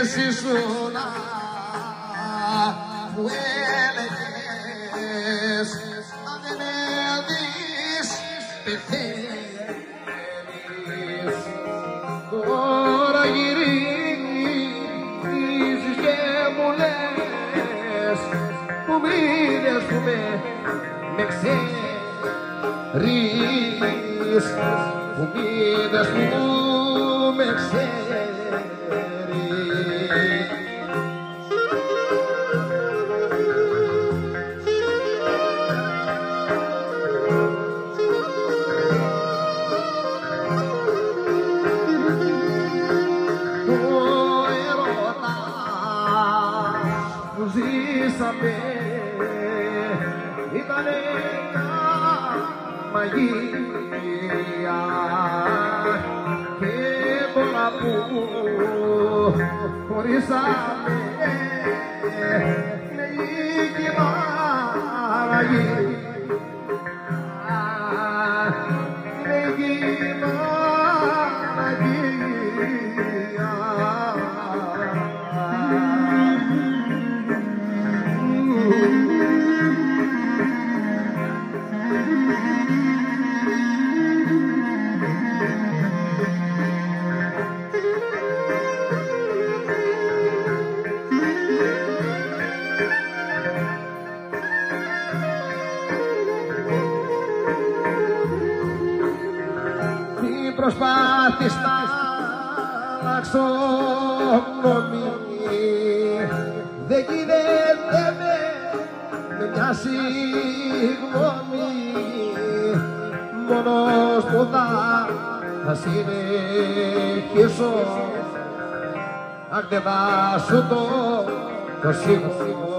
εσύ σου να μου έλεγες. Αν δεν με δεις πεθαίνεις. Τώρα γυρίζεις και μου λες που μείνες που με με ξέρεις. Που μείνες που με ξέρεις così sapere Italia magia che vola pu fuori sapere lei che magia Τι προσπάθεις να αλλάξω γνώμη. Δεν γίνεται με, με μια συγγνώμη. Μόνος που θα, θα συνεχίσω. Αν δεν θα σου το, το συγχωρήσω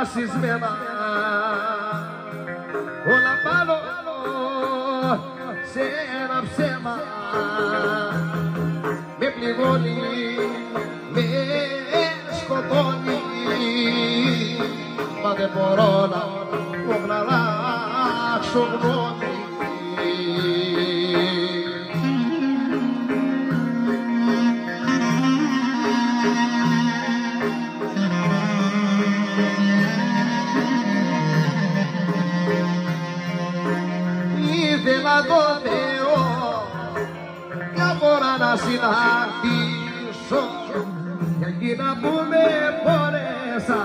βασισμένα όλα πάνω σε ένα ψέμα. Με πληγώνει, με σκοτώνει. Μα δεν μπορώ να το να αλλάξω γνώμη ήθελα το Θεό μια φορά να συναντήσω. Για εκείνα που με πόνεσα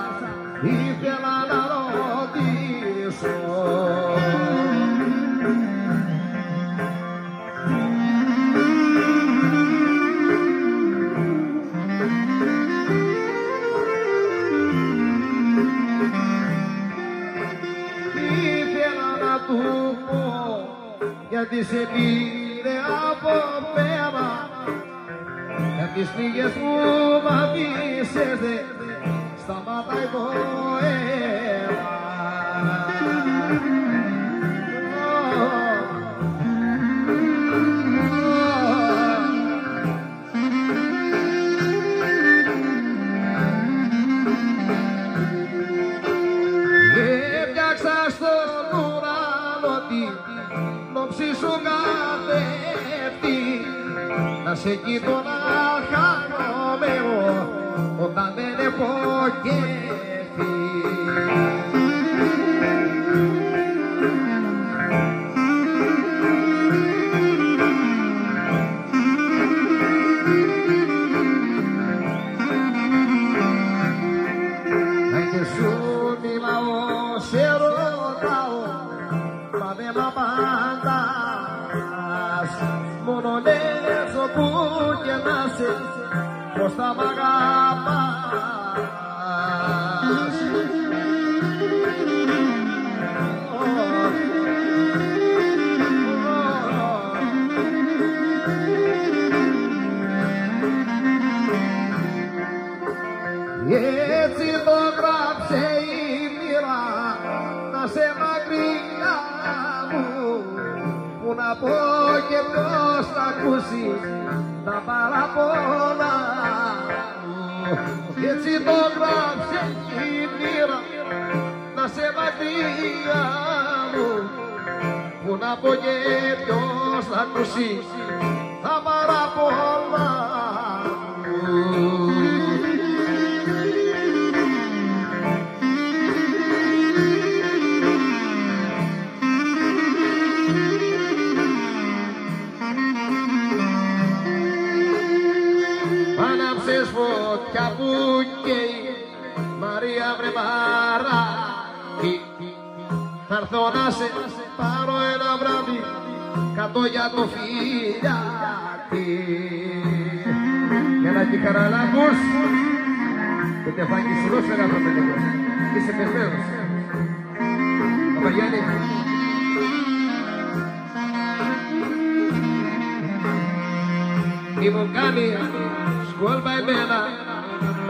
σε πήρε από πέρα για τις λίγες που μ' αφήσες δε σταματάει το αίμα λόψη σου κατεύθυ να σε κοιτώ να χάνομαι εγώ όταν δεν έχω κέφι. Να και σου να μου που να πω και ποιος θα ακούσεις τα παραπονά κι έτσι το γράψε η μοίρα να σε βαθιά μου. Που να πω και ποιος θα ακούσεις τα παραπονά που καίει Μαρία βρε μαράκι Θα έρθω να σε πάρω ένα βράδυ Κάτω για το φιλιάτι Έλα και καραλάκους Το τεφάκι σου δώσε ένα λίγο Είσαι πεσμένος Παπαγιάννη Μη μου κάνει σκόλπα εμένα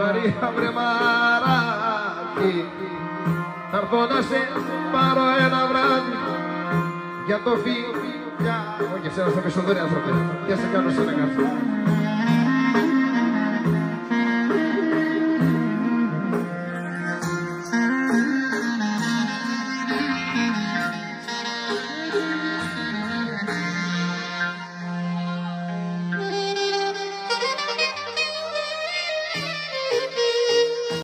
Μαρία βρε μαράκι Θα έρθω να σε πάρω ένα βράδυ Για το φιλιά Όχι εσένα στο μισοδόρι άνθρωπε Τι σε κάνω σε ένα κάρτα